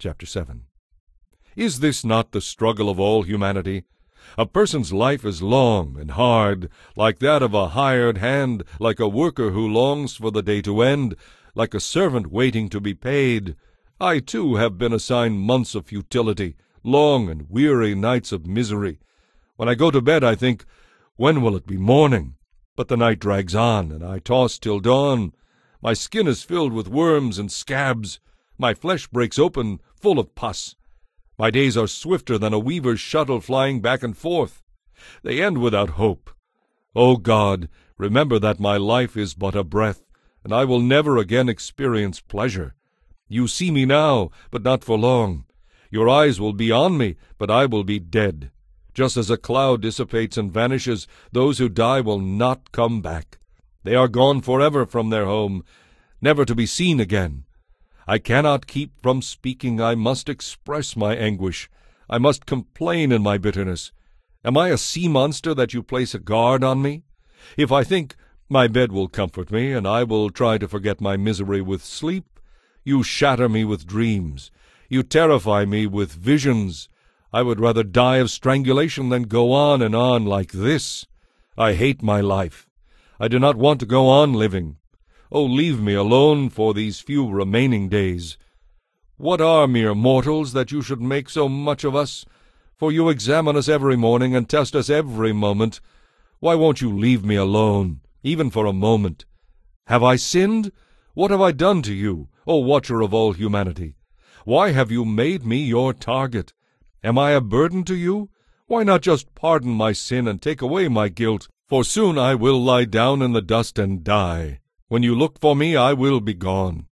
Chapter 7 Is this not the struggle of all humanity? A person's life is long and hard, like that of a hired hand, like a worker who longs for the day to end, like a servant waiting to be paid. I, too, have been assigned months of futility, long and weary nights of misery. When I go to bed, I think, when will it be morning? But the night drags on, and I toss till dawn. My skin is filled with worms and scabs. My flesh breaks open, full of pus. My days are swifter than a weaver's shuttle flying back and forth. They end without hope. O God, remember that my life is but a breath, and I will never again experience pleasure. You see me now, but not for long. Your eyes will be on me, but I will be dead. Just as a cloud dissipates and vanishes, those who die will not come back. They are gone forever from their home, never to be seen again. I cannot keep from speaking. I must express my anguish. I must complain in my bitterness. Am I a sea monster that you place a guard on me? If I think my bed will comfort me, and I will try to forget my misery with sleep, you shatter me with dreams. You terrify me with visions. I would rather die of strangulation than go on and on like this. I hate my life. I do not want to go on living. Oh, leave me alone for these few remaining days. What are mere mortals that you should make so much of us? For you examine us every morning and test us every moment. Why won't you leave me alone, even for a moment? Have I sinned? What have I done to you, O watcher of all humanity? Why have you made me your target? Am I a burden to you? Why not just pardon my sin and take away my guilt? For soon I will lie down in the dust and die. When you look for me, I will be gone.